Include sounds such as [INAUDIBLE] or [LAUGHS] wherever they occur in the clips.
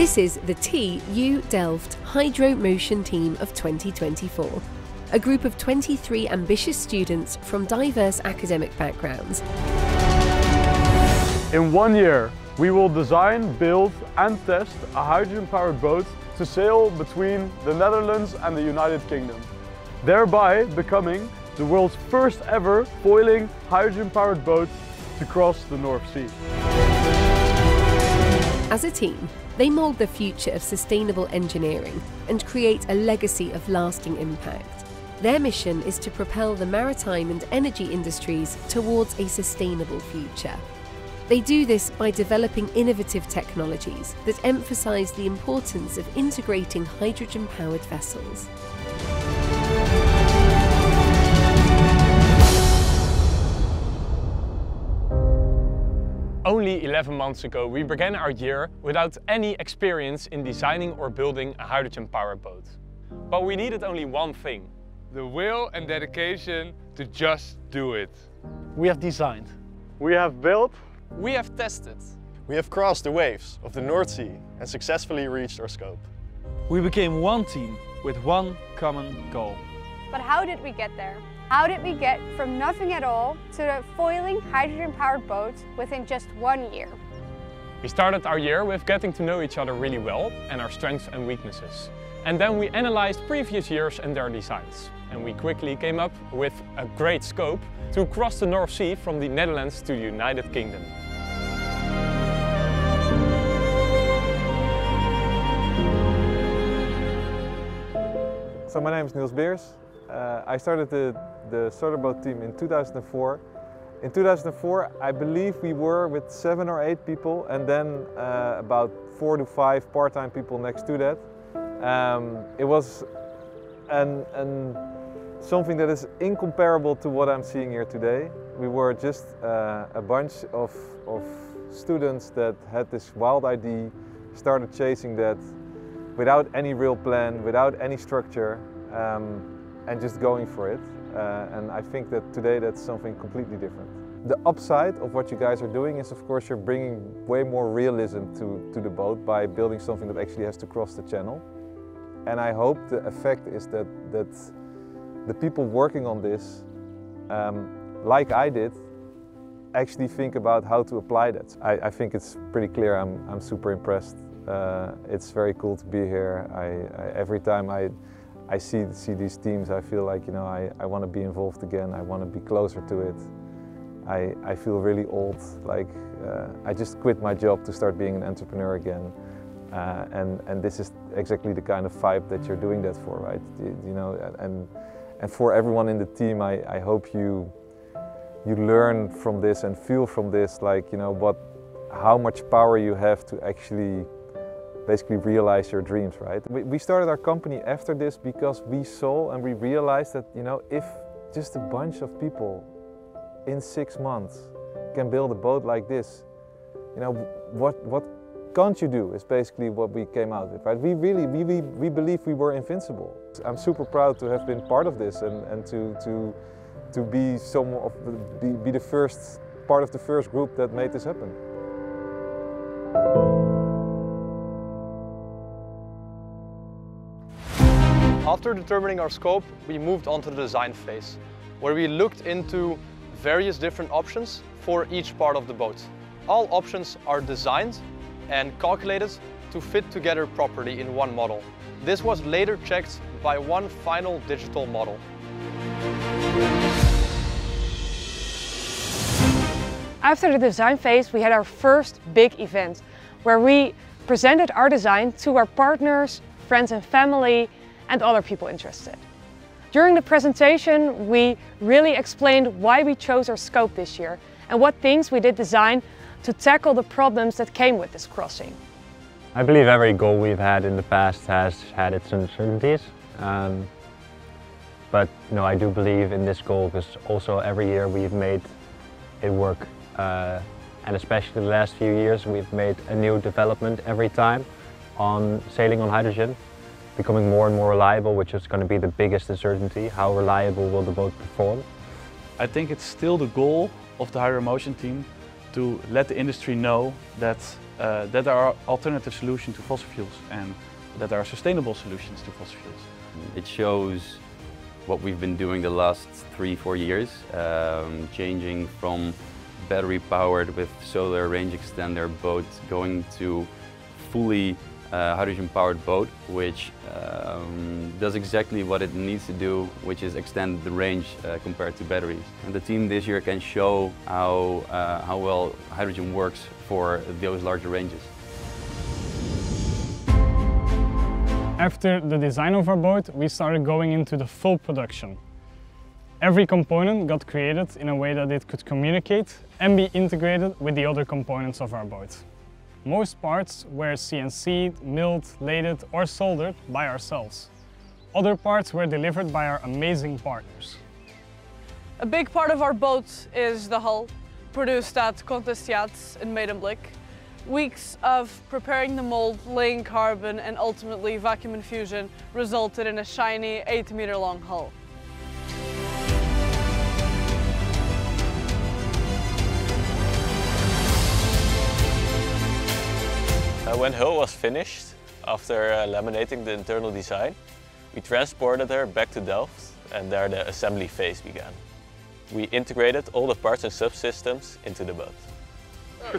This is the TU Delft Hydro Motion Team of 2024, a group of 23 ambitious students from diverse academic backgrounds. In one year, we will design, build and test a hydrogen-powered boat to sail between the Netherlands and the United Kingdom, thereby becoming the world's first ever foiling hydrogen-powered boat to cross the North Sea. As a team, they mould the future of sustainable engineering and create a legacy of lasting impact. Their mission is to propel the maritime and energy industries towards a sustainable future. They do this by developing innovative technologies that emphasise the importance of integrating hydrogen powered vessels. Only 11 months ago we began our year without any experience in designing or building a hydrogen powered boat. But we needed only one thing. The will and dedication to just do it. We have designed. We have built. We have tested. We have crossed the waves of the North Sea and successfully reached our scope. We became one team with one common goal. But how did we get there? How did we get from nothing at all to a foiling hydrogen-powered boat within just one year? We started our year with getting to know each other really well and our strengths and weaknesses. And then we analyzed previous years and their designs. And we quickly came up with a great scope to cross the North Sea from the Netherlands to the United Kingdom. So my name is Niels Beers. Uh, I started the, the Solarboat team in 2004. In 2004, I believe we were with seven or eight people and then uh, about four to five part-time people next to that. Um, it was an, an, something that is incomparable to what I'm seeing here today. We were just uh, a bunch of, of students that had this wild idea, started chasing that without any real plan, without any structure. Um, and just going for it. Uh, and I think that today that's something completely different. The upside of what you guys are doing is of course you're bringing way more realism to, to the boat by building something that actually has to cross the channel. And I hope the effect is that, that the people working on this, um, like I did, actually think about how to apply that. I, I think it's pretty clear I'm, I'm super impressed. Uh, it's very cool to be here. I, I, every time I I see, see these teams, I feel like, you know, I, I want to be involved again. I want to be closer to it. I, I feel really old, like uh, I just quit my job to start being an entrepreneur again. Uh, and, and this is exactly the kind of vibe that you're doing that for, right? You, you know, and, and for everyone in the team, I, I hope you, you learn from this and feel from this, like, you know, what, how much power you have to actually basically realize your dreams, right? We started our company after this because we saw and we realized that, you know, if just a bunch of people in six months can build a boat like this, you know, what, what can't you do is basically what we came out with, right? We really, we, we, we believe we were invincible. I'm super proud to have been part of this and, and to, to, to be, some of be, be the first, part of the first group that made this happen. After determining our scope, we moved on to the design phase, where we looked into various different options for each part of the boat. All options are designed and calculated to fit together properly in one model. This was later checked by one final digital model. After the design phase, we had our first big event where we presented our design to our partners, friends and family and other people interested. During the presentation, we really explained why we chose our scope this year and what things we did design to tackle the problems that came with this crossing. I believe every goal we've had in the past has had its uncertainties. Um, but know, I do believe in this goal because also every year we've made it work. Uh, and especially the last few years we've made a new development every time on sailing on hydrogen becoming more and more reliable, which is going to be the biggest uncertainty. How reliable will the boat perform? I think it's still the goal of the Hydro Motion team to let the industry know that uh, that there are alternative solutions to fossil fuels and that there are sustainable solutions to fossil fuels. It shows what we've been doing the last three, four years, um, changing from battery powered with solar range extender boat going to fully uh, hydrogen powered boat which um, does exactly what it needs to do which is extend the range uh, compared to batteries. And the team this year can show how, uh, how well hydrogen works for those larger ranges. After the design of our boat, we started going into the full production. Every component got created in a way that it could communicate and be integrated with the other components of our boat. Most parts were CNC'd, milled, lathed or soldered by ourselves. Other parts were delivered by our amazing partners. A big part of our boat is the hull, produced at Contest in Medemblik. Weeks of preparing the mold, laying carbon and ultimately vacuum infusion resulted in a shiny 8 meter long hull. When hull was finished, after uh, laminating the internal design, we transported her back to Delft and there the assembly phase began. We integrated all the parts and subsystems into the boat.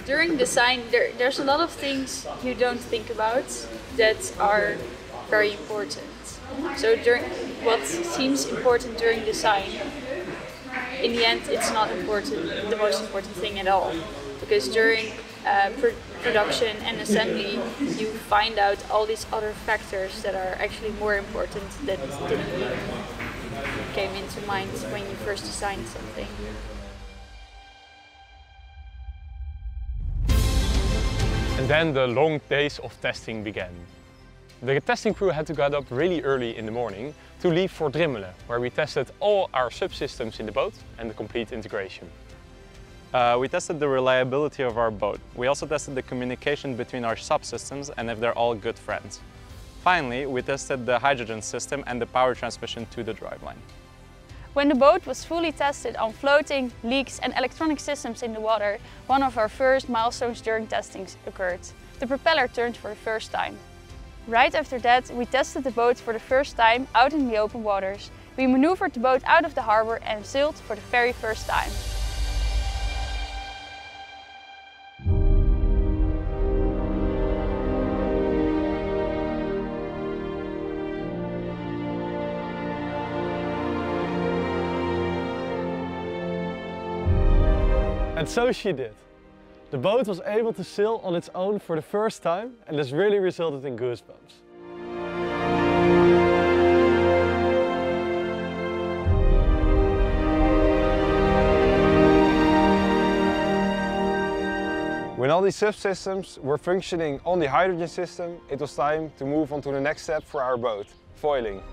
During design, there, there's a lot of things you don't think about that are very important. So during what seems important during design, in the end, it's not important, the most important thing at all. Because during uh, production and assembly, you find out all these other factors that are actually more important that didn't came into mind when you first designed something. And then the long days of testing began. The testing crew had to get up really early in the morning to leave for Drimmelen, where we tested all our subsystems in the boat and the complete integration. Uh, we tested the reliability of our boat. We also tested the communication between our subsystems and if they're all good friends. Finally, we tested the hydrogen system and the power transmission to the driveline. When the boat was fully tested on floating, leaks and electronic systems in the water, one of our first milestones during testing occurred. The propeller turned for the first time. Right after that, we tested the boat for the first time out in the open waters. We maneuvered the boat out of the harbor and sailed for the very first time. And so she did. The boat was able to sail on its own for the first time and this really resulted in goosebumps. When all these subsystems were functioning on the hydrogen system, it was time to move on to the next step for our boat, foiling.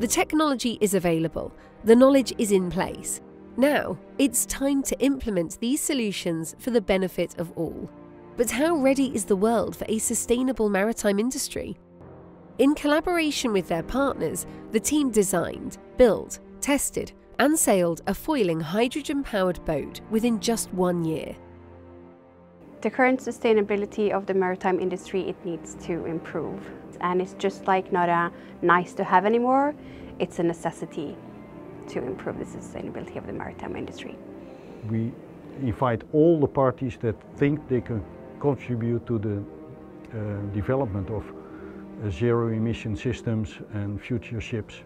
The technology is available, the knowledge is in place. Now, it's time to implement these solutions for the benefit of all. But how ready is the world for a sustainable maritime industry? In collaboration with their partners, the team designed, built, tested, and sailed a foiling hydrogen powered boat within just one year. The current sustainability of the maritime industry, it needs to improve. And it's just like not a nice to have anymore, it's a necessity to improve the sustainability of the maritime industry. We invite all the parties that think they can contribute to the uh, development of uh, zero emission systems and future ships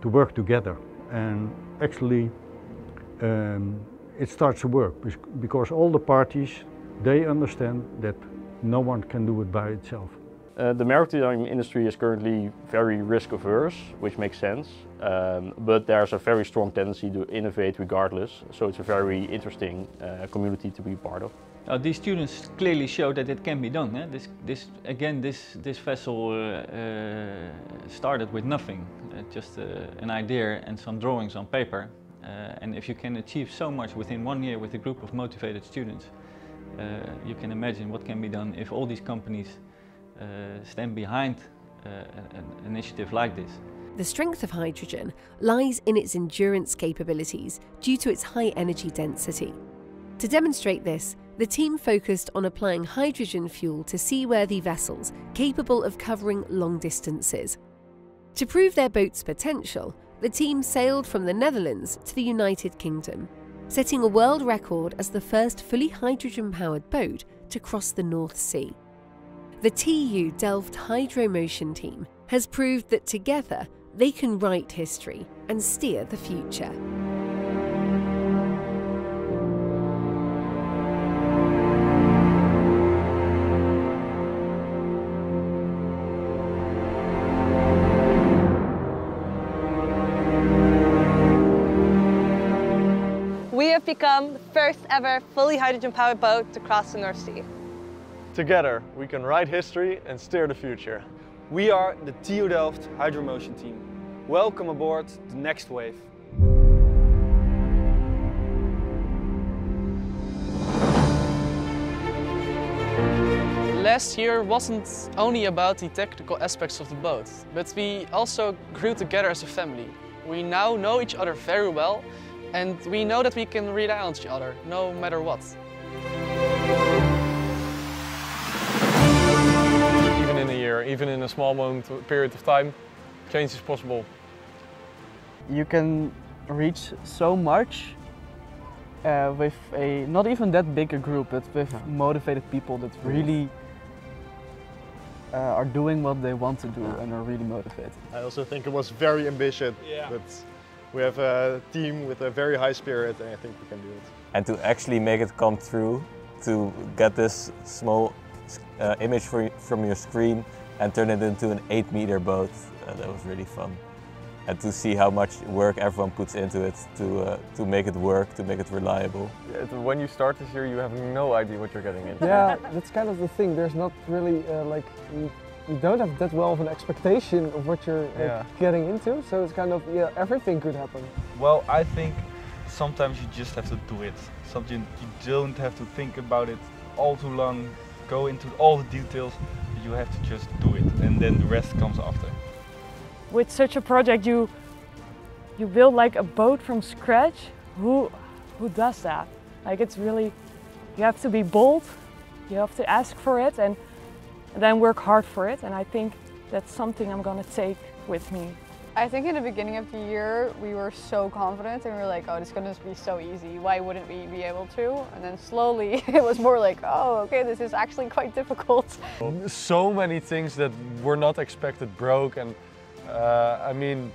to work together. And actually, um, it starts to work because all the parties they understand that no one can do it by itself. Uh, the maritime industry is currently very risk averse, which makes sense, um, but there's a very strong tendency to innovate regardless, so it's a very interesting uh, community to be part of. Uh, these students clearly show that it can be done. Eh? This, this, again, this, this vessel uh, uh, started with nothing, uh, just an idea and some drawings on paper. and if you can achieve so much within one year with a group of motivated students, you can imagine what can be done if all these companies uh, stand behind uh, an initiative like this. The strength of hydrogen lies in its endurance capabilities due to its high energy density. To demonstrate this, the team focused on applying hydrogen fuel to seaworthy vessels capable of covering long distances. To prove their boat's potential, the team sailed from the Netherlands to the United Kingdom, setting a world record as the first fully hydrogen powered boat to cross the North Sea. The TU Delft Hydromotion team has proved that together they can write history and steer the future. Have become the first ever fully hydrogen powered boat to cross the North Sea. Together, we can write history and steer the future. We are the TU Delft Hydromotion team. Welcome aboard the next wave. Last year wasn't only about the technical aspects of the boat, but we also grew together as a family. We now know each other very well and we know that we can rely on each other, no matter what. even in a year, even in a small moment, period of time, change is possible. You can reach so much uh, with a not even that big a group, but with motivated people that really uh, are doing what they want to do and are really motivated. I also think it was very ambitious, yeah. but we have a team with a very high spirit and I think we can do it. And to actually make it come true, to get this small uh, image from your screen and turn it into an eight meter boat. Uh, that was really fun. And to see how much work everyone puts into it to, uh, to make it work, to make it reliable. When you start this year, you have no idea what you're getting into. Yeah, that's kind of the thing. There's not really uh, like, you, you, don't have that well of an expectation of what you're yeah. getting into. So it's kind of, yeah, everything could happen. Well, I think sometimes you just have to do it. Something you don't have to think about it all too long, go into all the details you have to just do it and then the rest comes after. With such a project you you build like a boat from scratch. Who who does that? Like it's really you have to be bold, you have to ask for it and, and then work hard for it and I think that's something I'm gonna take with me I think in the beginning of the year, we were so confident and we were like, oh, this is going to be so easy. Why wouldn't we be able to? And then slowly [LAUGHS] it was more like, oh, okay, this is actually quite difficult. So many things that were not expected broke and uh, I mean,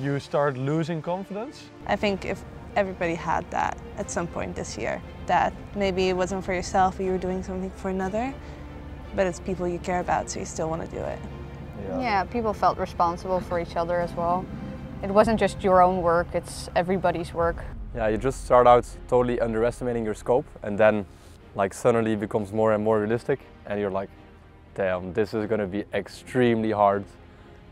you start losing confidence. I think if everybody had that at some point this year, that maybe it wasn't for yourself, you were doing something for another, but it's people you care about, so you still want to do it. Yeah. yeah, people felt responsible for each other as well. It wasn't just your own work, it's everybody's work. Yeah, you just start out totally underestimating your scope and then like suddenly it becomes more and more realistic and you're like, damn, this is gonna be extremely hard.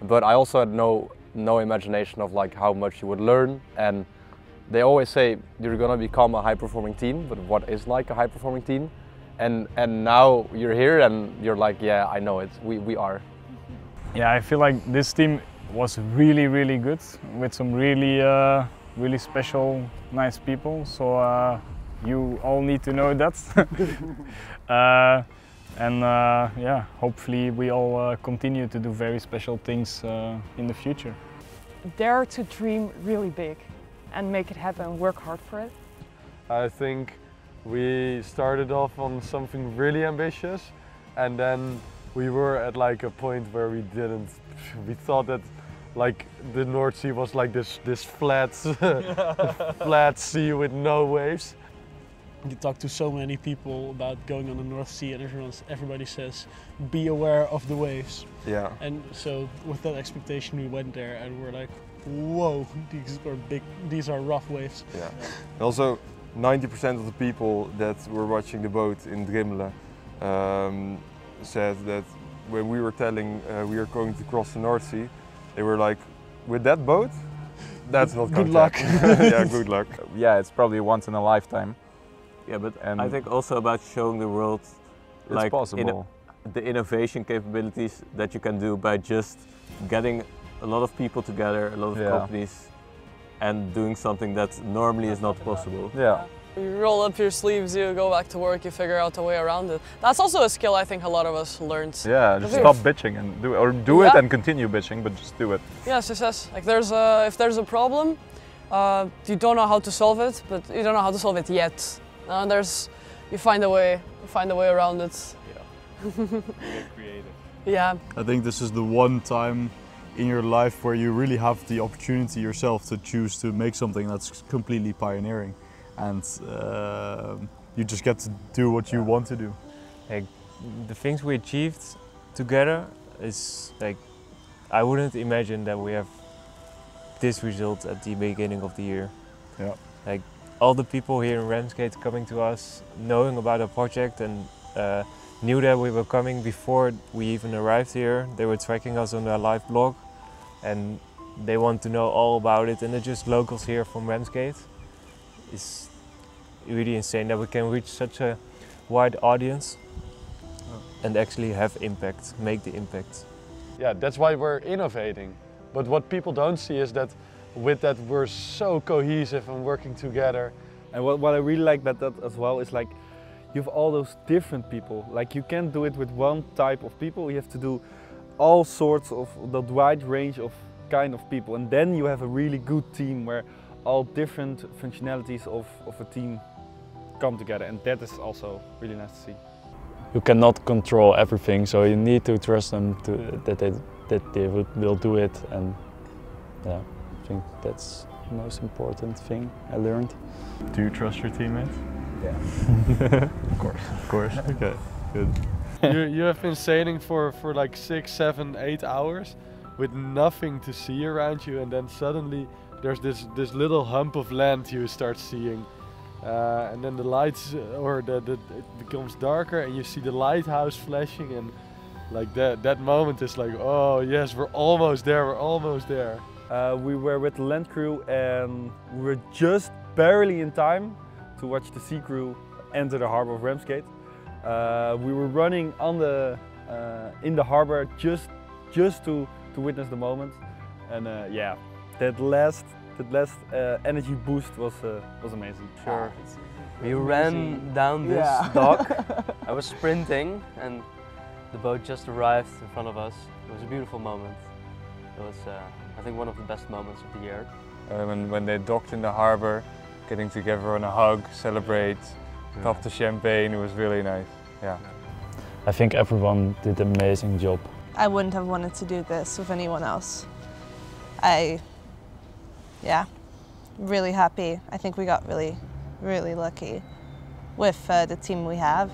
But I also had no, no imagination of like how much you would learn and they always say you're gonna become a high performing team, but what is like a high performing team? And, and now you're here and you're like, yeah, I know it, we, we are. Yeah, I feel like this team was really, really good with some really, uh, really special, nice people. So uh, you all need to know that. [LAUGHS] uh, and uh, yeah, hopefully we all uh, continue to do very special things uh, in the future. Dare to dream really big and make it happen, work hard for it. I think we started off on something really ambitious and then we were at like a point where we didn't, we thought that like the North Sea was like this, this flat, [LAUGHS] flat sea with no waves. you talk to so many people about going on the North Sea and everyone, everybody says, be aware of the waves. Yeah. And so with that expectation we went there and we're like, whoa, these are big, these are rough waves. Yeah. And also 90% of the people that were watching the boat in Drimmelen um, said that when we were telling uh, we are going to cross the North Sea, they were like, with that boat? That's not [LAUGHS] Good luck. [LAUGHS] yeah, good luck. [LAUGHS] Yeah, it's probably once in a lifetime. Yeah, but And- I think also about showing the world It's like possible. the innovation capabilities that you can do by just getting a lot of people together, a lot of Yeah. companies, and doing something that normally is not possible. Yeah. You roll up your sleeves, you go back to work, you figure out a way around it. That's also a skill I think a lot of us learned. Yeah, just stop bitching and do it, or do it and continue bitching, but just do it. Yeah, success. Like there's a, if there's a problem, uh, you don't know how to solve it, but you don't know how to solve it yet. Uh, there's, you find a way, you find a way around it. Yeah. [LAUGHS] Get Creative. Yeah. I think this is the one time in your life where you really have the opportunity yourself to choose to make something that's completely pioneering and uh, you just get to do what you want to do. Like the things we achieved together is like I wouldn't imagine that we have this result at the beginning of the year. Yeah. Like all the people here in Ramsgate coming to us, knowing about our project and uh, knew that we were coming before we even arrived here. They were tracking us on their live blog and they want to know all about it and they're just locals here from Ramsgate. It's really insane that we can reach such a wide audience oh. and actually have impact, make the impact. Yeah, that's why we're innovating. But what people don't see is that with that we're so cohesive and working together. And what, what I really like about that as well is like you have all those different people. Like you can't do it with one type of people. You have to do all sorts of the wide range of kind of people. And then you have a really good team where all different functionalities of, of a team come together. And that is also really nice to see. You cannot control everything, so you need to trust them to, that they that they will, will do it. And yeah, I think that's the most important thing I learned. Do you trust your teammates? Yeah. [LAUGHS] of course, of course. [LAUGHS] Okay, good. You, you have been sailing for, for like six, seven, eight hours with nothing to see around you, and then suddenly there's this, this little hump of land you start seeing. Uh, and then the lights, uh, or the, the, it becomes darker, and you see the lighthouse flashing, and like that, that moment is like, oh yes, we're almost there, we're almost there. Uh, we were with the land crew and we were just barely in time to watch the sea crew enter the harbor of Ramsgate. Uh, we were running on the, uh, in the harbor just, just to, to witness the moment. And uh, yeah, that last, that last uh, energy boost was, uh, was amazing. Sure. We ran down this Yeah. dock. [LAUGHS] I was sprinting and the boat just arrived in front of us. It was a beautiful moment. It was, uh, I think, one of the best moments of the year. Uh, when, when they docked in the harbour, getting together on a hug, celebrate, pop the champagne, it was really nice. Yeah. I think everyone did an amazing job. I wouldn't have wanted to do this with anyone else. I, yeah, really happy. I think we got really, really lucky with uh, the team we have.